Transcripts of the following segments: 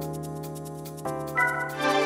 Música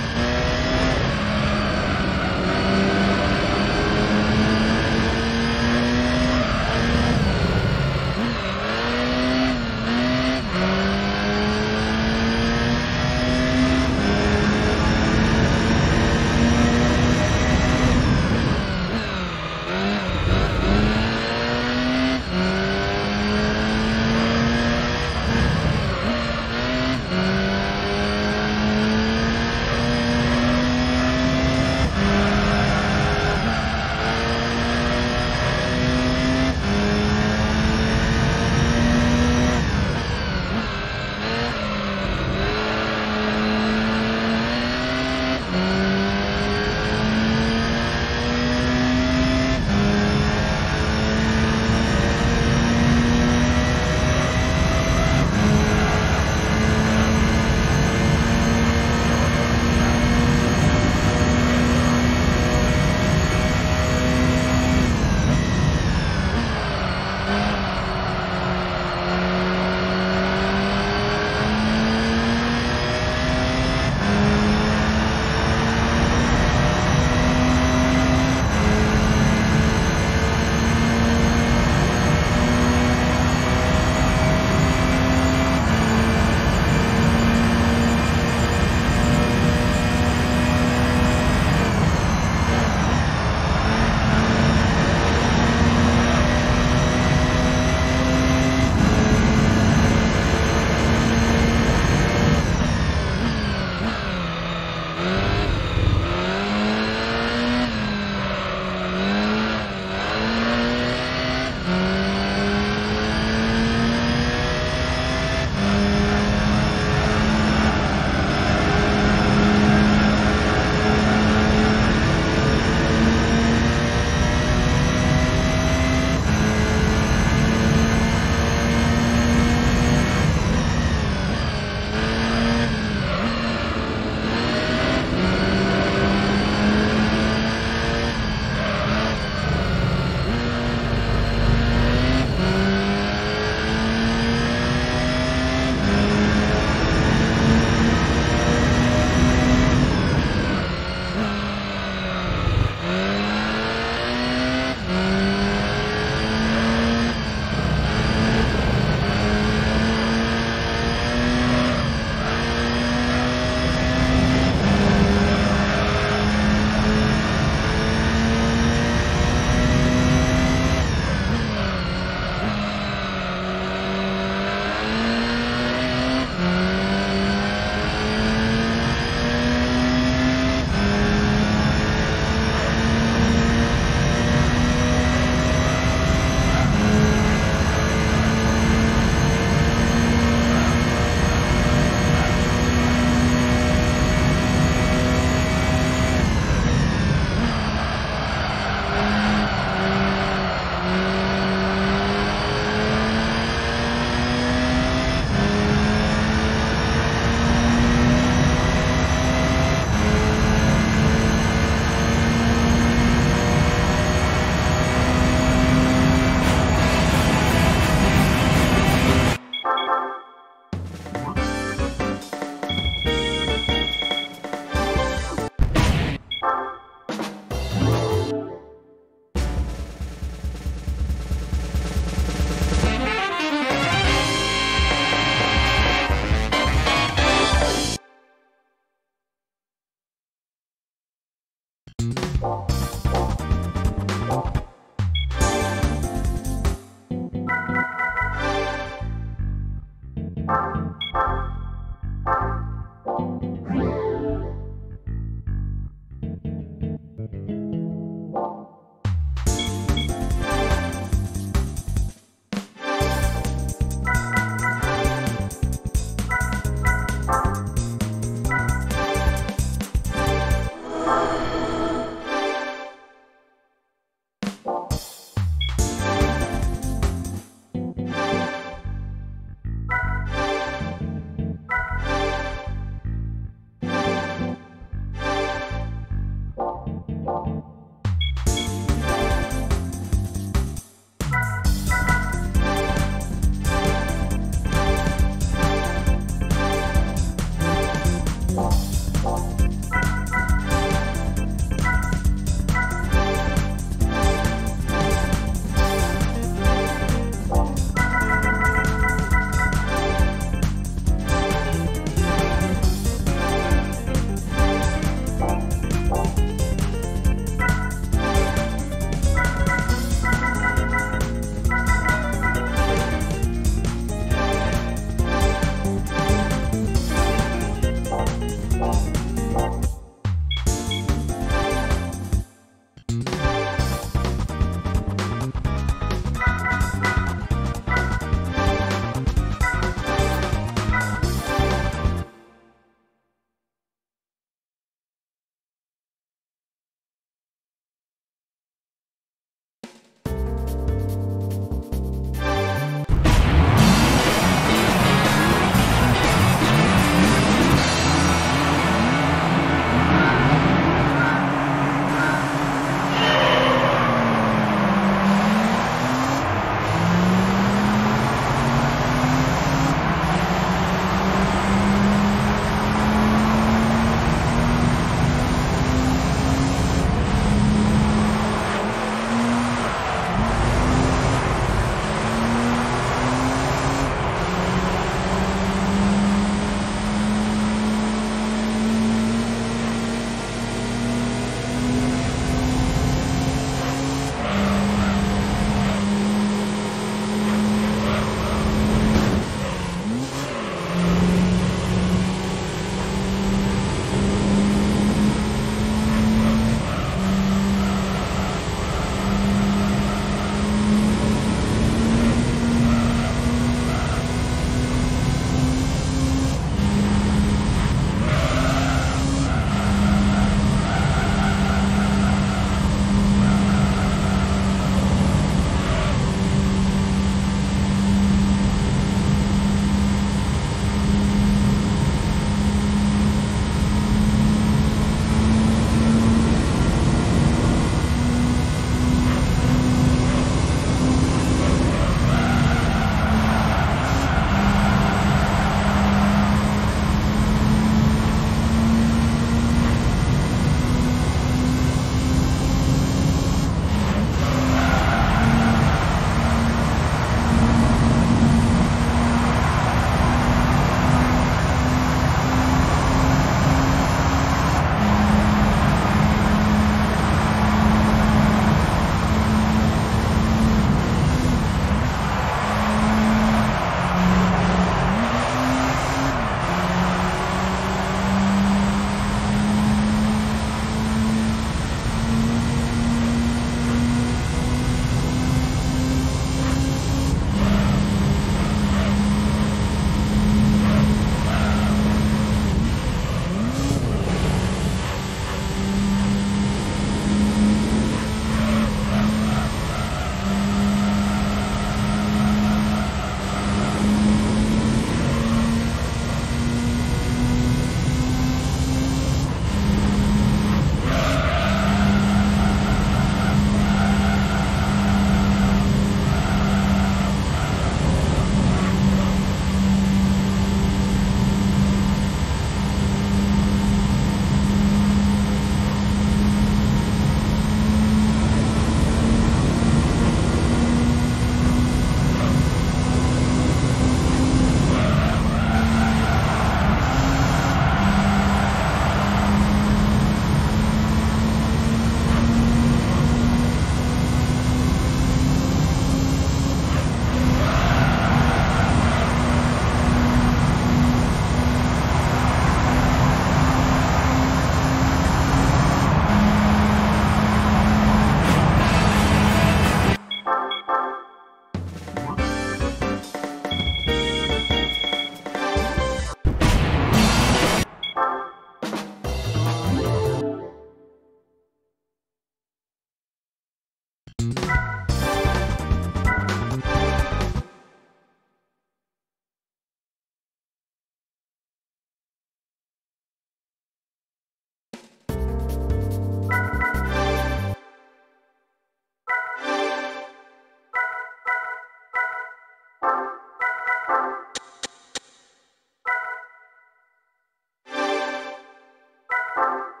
you